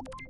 you